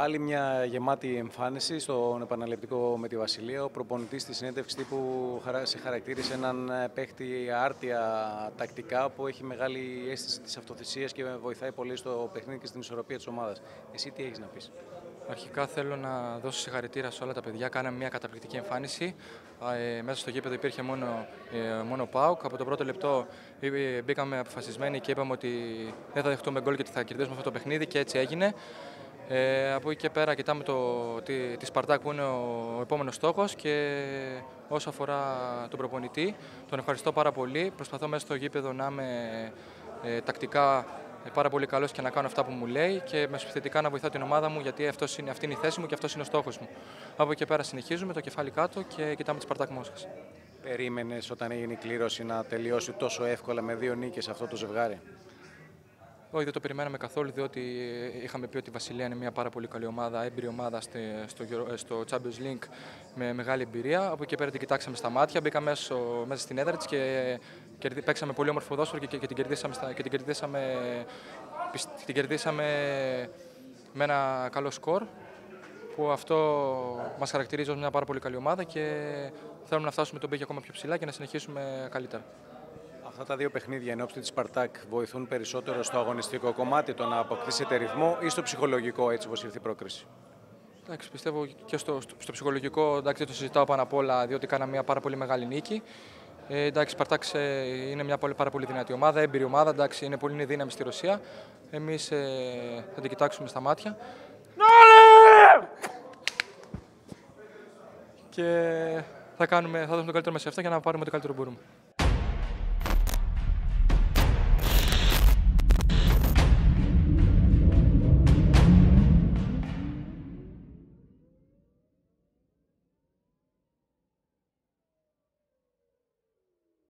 Άλλη μια γεμάτη εμφάνιση στον επαναληπτικό με τη Βασιλεία. Ο προπονητής στη συνέντευξης τύπου σε χαρακτήρισε έναν ε, παίχτη άρτια τακτικά που έχει μεγάλη αίσθηση της αυτοθυσίας και βοηθάει πολύ στο παιχνίδι και στην ισορροπία της ομάδας. Εσύ τι έχεις να πεις; Αρχικά θέλω να δώσω συγχαρητήρια σε όλα τα παιδιά. Κάναμε μια καταπληκτική εμφάνιση. Ε, μέσα στο γήπεδο υπήρχε μόνο, ε, μόνο ΠΑΟΚ. Από το πρώτο λεπτό ε, μπήκαμε αποφασισμένοι και είπαμε ότι δεν θα δεχτούμε γκολ και ότι θα κερδίσουμε αυτό το παιχνίδι και έτσι έγινε. Ε, από εκεί και πέρα κοιτάμε το, τη, τη Σπαρτάκ που είναι ο, ο επόμενος στόχος και όσο αφορά τον προπονητή, τον ευχαριστώ πάρα πολύ. Προσπαθώ μέσα στο γήπεδο να είμαι ε, τακτικά ε, πάρα πολύ καλός και να κάνω αυτά που μου λέει και με θετικά να βοηθάω την ομάδα μου γιατί αυτός είναι, αυτή είναι η θέση μου και αυτός είναι ο στόχος μου. Από εκεί και πέρα συνεχίζουμε το κεφάλι κάτω και κοιτάμε τη Σπαρτάκ Μόσχας. Περίμενες όταν έγινε η κλήρωση να τελειώσει τόσο εύκολα με δύο νίκες αυτό το ζευγάρι; Όχι, δεν το περιμέναμε καθόλου, διότι είχαμε πει ότι η Βασιλεία είναι μια πάρα πολύ καλή ομάδα, έμπειρη ομάδα στο, στο Champions League με μεγάλη εμπειρία. Από εκεί πέρα την κοιτάξαμε στα μάτια, μπήκαμε μέσα, μέσα στην έδρα της και, και παίξαμε πολύ όμορφο ποδόσφαιρο και, και, την κερδίσαμε, και την κερδίσαμε, την κερδίσαμε με ένα καλό σκορ που αυτό μας χαρακτηρίζει ως μια πάρα πολύ καλή ομάδα και θέλουμε να φτάσουμε τον πύχη ακόμα πιο ψηλά και να συνεχίσουμε καλύτερα. Αυτά τα δύο παιχνίδια εν ώψη της Σπαρτάκ βοηθούν περισσότερο στο αγωνιστικό κομμάτι, το να αποκτήσετε ρυθμό ή στο ψυχολογικό, έτσι όπως ήρθε η πρόκριση; Εντάξει, πιστεύω και στο, στο, στο ψυχολογικό εντάξει, το συζητάω πάνω απ' όλα, διότι κάναμε μια πάρα πολύ μεγάλη νίκη. Ε, εντάξει, η Σπαρτάκ ε, είναι μια πολύ, πάρα πολύ δυνατή ομάδα, έμπειρη ομάδα, εντάξει, είναι πολύ δύναμη στη Ρωσία. Εμείς ε, θα την κοιτάξουμε στα μάτια. Και θα, κάνουμε, θα δώσουμε το καλύτερο μας σε αυτά για να πάρουμε το καλύτερο που μπορούμε.